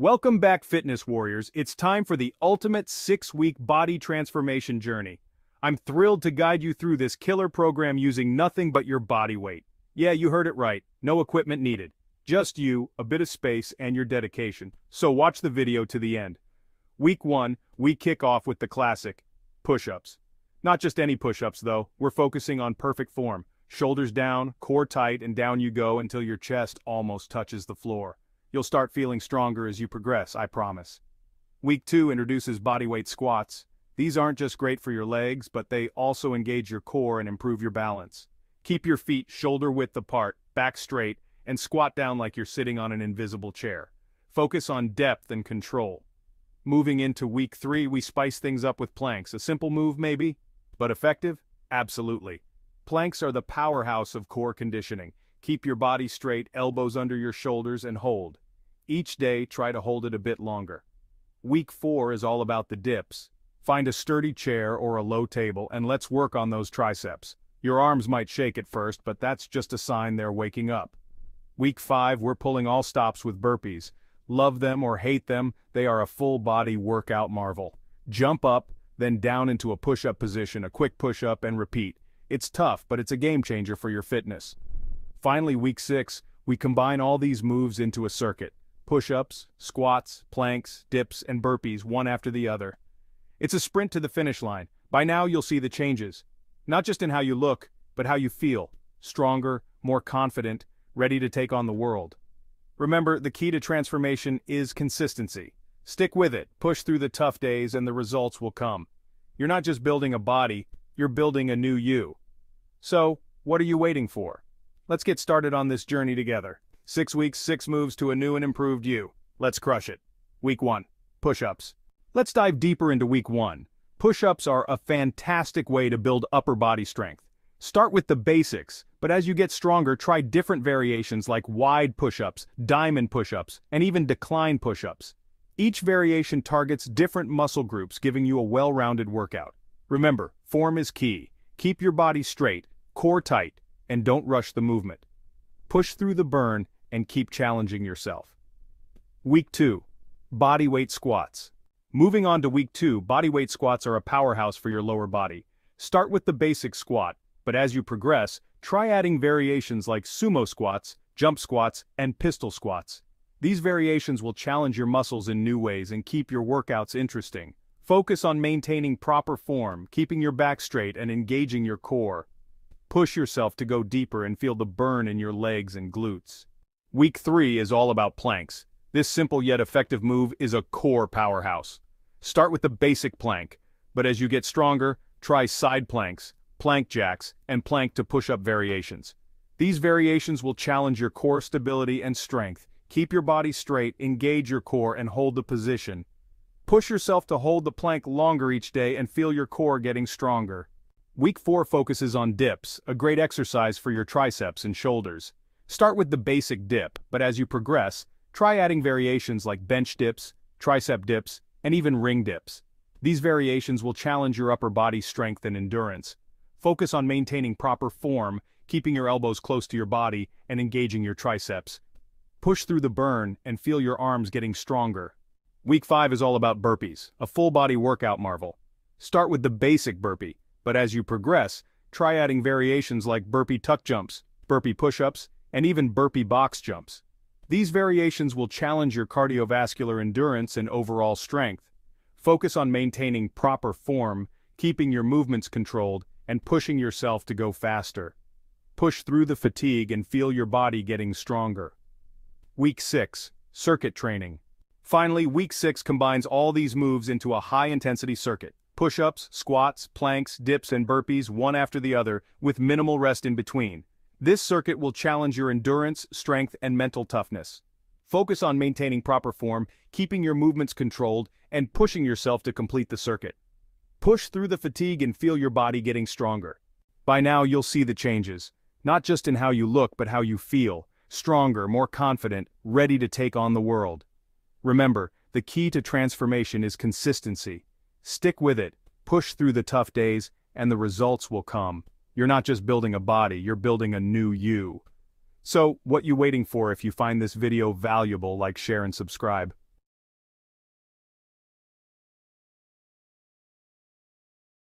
Welcome back fitness warriors, it's time for the ultimate six-week body transformation journey. I'm thrilled to guide you through this killer program using nothing but your body weight. Yeah, you heard it right, no equipment needed. Just you, a bit of space, and your dedication. So watch the video to the end. Week 1, we kick off with the classic, push-ups. Not just any push-ups though, we're focusing on perfect form. Shoulders down, core tight, and down you go until your chest almost touches the floor. You'll start feeling stronger as you progress, I promise. Week 2 introduces bodyweight squats. These aren't just great for your legs, but they also engage your core and improve your balance. Keep your feet shoulder width apart, back straight, and squat down like you're sitting on an invisible chair. Focus on depth and control. Moving into week 3, we spice things up with planks. A simple move maybe, but effective? Absolutely. Planks are the powerhouse of core conditioning. Keep your body straight, elbows under your shoulders, and hold. Each day, try to hold it a bit longer. Week 4 is all about the dips. Find a sturdy chair or a low table and let's work on those triceps. Your arms might shake at first, but that's just a sign they're waking up. Week 5, we're pulling all stops with burpees. Love them or hate them, they are a full-body workout marvel. Jump up, then down into a push-up position, a quick push-up, and repeat. It's tough, but it's a game changer for your fitness. Finally, week 6, we combine all these moves into a circuit. Push-ups, squats, planks, dips, and burpees one after the other. It's a sprint to the finish line. By now you'll see the changes. Not just in how you look, but how you feel. Stronger, more confident, ready to take on the world. Remember, the key to transformation is consistency. Stick with it, push through the tough days, and the results will come. You're not just building a body, you're building a new you. So, what are you waiting for? Let's get started on this journey together. Six weeks, six moves to a new and improved you. Let's crush it. Week 1. Push-ups. Let's dive deeper into week 1. Push-ups are a fantastic way to build upper body strength. Start with the basics, but as you get stronger try different variations like wide push-ups, diamond push-ups, and even decline push-ups. Each variation targets different muscle groups giving you a well-rounded workout. Remember, form is key. Keep your body straight, core tight, and don't rush the movement. Push through the burn and keep challenging yourself. Week 2. Bodyweight Squats. Moving on to week 2, bodyweight squats are a powerhouse for your lower body. Start with the basic squat, but as you progress, try adding variations like sumo squats, jump squats, and pistol squats. These variations will challenge your muscles in new ways and keep your workouts interesting. Focus on maintaining proper form, keeping your back straight and engaging your core. Push yourself to go deeper and feel the burn in your legs and glutes. Week 3 is all about planks. This simple yet effective move is a core powerhouse. Start with the basic plank, but as you get stronger, try side planks, plank jacks, and plank to push-up variations. These variations will challenge your core stability and strength. Keep your body straight, engage your core, and hold the position. Push yourself to hold the plank longer each day and feel your core getting stronger. Week 4 focuses on dips, a great exercise for your triceps and shoulders. Start with the basic dip, but as you progress, try adding variations like bench dips, tricep dips, and even ring dips. These variations will challenge your upper body strength and endurance. Focus on maintaining proper form, keeping your elbows close to your body, and engaging your triceps. Push through the burn and feel your arms getting stronger. Week 5 is all about burpees, a full-body workout marvel. Start with the basic burpee, but as you progress, try adding variations like burpee tuck jumps, burpee push-ups, and even burpee box jumps. These variations will challenge your cardiovascular endurance and overall strength. Focus on maintaining proper form, keeping your movements controlled, and pushing yourself to go faster. Push through the fatigue and feel your body getting stronger. Week 6. Circuit Training. Finally, Week 6 combines all these moves into a high-intensity circuit push-ups, squats, planks, dips and burpees one after the other, with minimal rest in between. This circuit will challenge your endurance, strength, and mental toughness. Focus on maintaining proper form, keeping your movements controlled, and pushing yourself to complete the circuit. Push through the fatigue and feel your body getting stronger. By now you'll see the changes, not just in how you look but how you feel, stronger, more confident, ready to take on the world. Remember, the key to transformation is consistency. Stick with it, push through the tough days, and the results will come. You're not just building a body, you're building a new you. So, what you waiting for if you find this video valuable like share and subscribe?